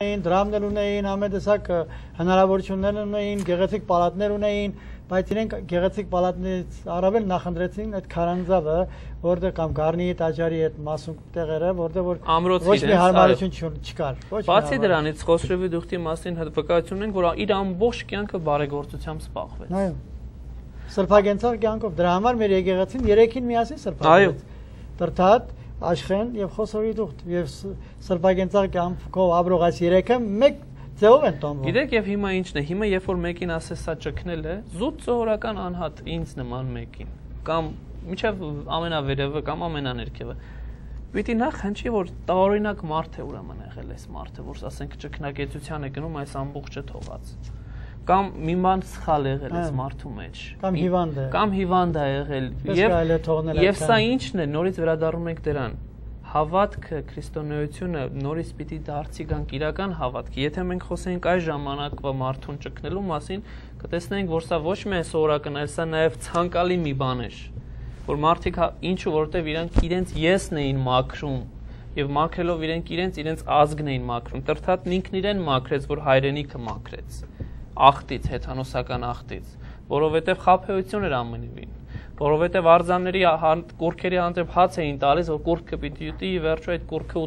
էին, դրամներ ունեին, ամեն տեսակ հնարավորություններ ունեին, գեղեցիկ պալատներ ունեին, բայց իրենք գեղեցիկ պալատներից առավել նախընտրեցին այդ քարանձավը, որտեղ կամ Գառնիի տաճարի այդ մասում տեղերը, որտեղ որ ոչ մի հարմարություն չկար։ Ոչ Բացի դրանից Խոսրևի դուխտի մասին հդվկայություն ունենք, որ իր ամբողջ կյանքը բարեգործությամբ զբաղվեց։ Այո։ Սրբագենցաղ կյանքով դրա համար մեր եկեղեցին երեքին միասին սրբագեց։ Այո։ Տրթատ, Աշխեն եւ Խոսորի դուխտ եւ սրբագենցաղ կյանքով ապրող այս երեքը մեկ ձևով են տոնվում։ Գիտեք եւ հիմա ինչն է։ Հիմա երբ որ մեկին ասես սա ճկնել է, զուտ զորական անհատ ինձ նման մեկին կամ միջև ամենավերևը կամ ամենաներքևը Պիտի նախ հնչի որ տարօրինակ մարդ է ուրեմն եղել այս մարդը, որ ասենք ճկնագեցության է գնում այս ամբողջը թողած կամ մի բան սխալ եղել է մարդու մեջ կամ հիվանդ է կամ հիվանդ է եղել եւ եւ սա ինչն է նորից վերադառնում ենք դրան հավատքը քրիստոնեությունը նորից պիտի դարձի գանք իրական հավատքի եթե մենք խոսենք այս ժամանակվա մարդուն ճկնելու մասին կտեսնենք որ սա ոչ միայն սովորական այլ սա նաեւ ցանկալի մի բան է որ մարդիկ հա- ինչու որտեվ իրանք իրենց եսն էին մաքրում եւ մաքրելով իրենք իրենց իրենց ազգն էին մաքրում տրթատն ինքն իրեն մաքրեց որ հայրենիքը մաքրեց ախտից, հեթանոսական ախտից, որովհետև խափեություն էր ամենևին որովհետև արձանների կուրքերի հանդեպ հաց էին տալիս, որ կուրքը պիտի ուտի, վերջո այդ կուրքը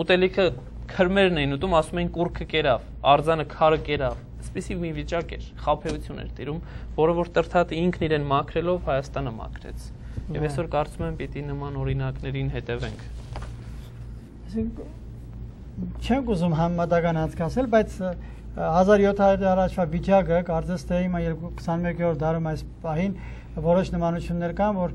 ուտելիքը քրմերն էին ուտում, ասում էին կուրքը կերավ, արձանը քարը կերավ։ Այսպեսի մի վիճակ էր, խափեություն էր տիրում, որը որ տրթատը ինքն իրեն մաքրելով Հայաստանը մաքրեց։ Եվ այսօր կարծում եմ պիտի նման օրինակներին հետևենք։ Այսինքն չեմ ուզում համեմատական անցկացնել, բայց 1700 առաջվա վիճակը կարծես թե հիմա 21-րդ դարում այս պահին որոշ նմանություններ կան, որ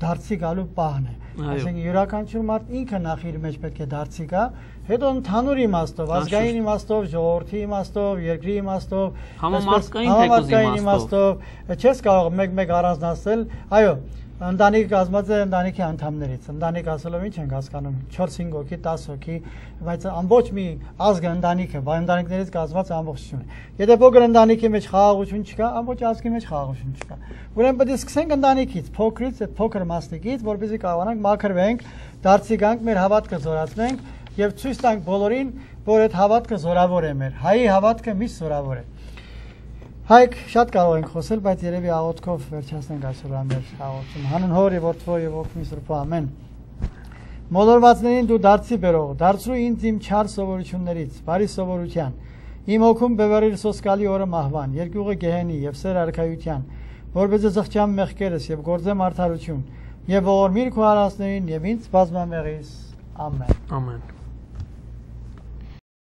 դարձի գալու պահն է։ Այսինքն յուրաքանչյուր մարդ ինքը նախ իր մեջ պետք է դարձի գա, հետո ընդհանուր իմաստով, ազգային իմաստով, ժողովրդի իմաստով, երկրի իմաստով, համամարտկային իմաստով, չես կարող մեկ-մեկ առանձնացնել, այո, ընտանիք կազմված է ընտանիքի անդամներից։ Ընտանիք ասելով ինչ ենք հասկանում 4-5 հոգի, 10 հոգի, բայց ամբողջ մի ազգը ընտանիք է, բայց ընտանիքներից կազմված ամբողջություն է։ Եթե փոքր ընտանիքի մեջ խաղաղություն չկա, ամբողջ ազգի մեջ խաղաղություն չկա։ Ուրեմն պետք է սկսենք ընտանիքից, փոքրից, այդ փոքր մասնիկից, որպեսզի կարողանանք մաքրվենք, դարձի գանք մեր հավատքը զորացնենք եւ ցույց տանք բոլորին, որ այդ հավատքը զորավոր է մեր։ Հայի հավատքը միշտ զորավոր է։ Հայք շատ կարող ենք խոսել, բայց երևի աղոթքով վերջացնենք այսօր մեր աղոթությունը։ Հանուն Հոր եւ Որդվո եւ Ոգու Սրբո ամեն։ Մոլորվածներին դու դարձի բերող, դարձրու ինձ իմ չար սովորություններից, բարի սովորության։ Իմ հոգում բևեռիր սոսկալի օրը մահվան, երկյուղը գեհենի եւ սեր արքայության, որբեզը զղջամ մեղքերս եւ գործեմ արդարություն, եւ ողորմիր քո հարասներին եւ ինձ բազմամեղիս։ Ամեն։ Ամեն։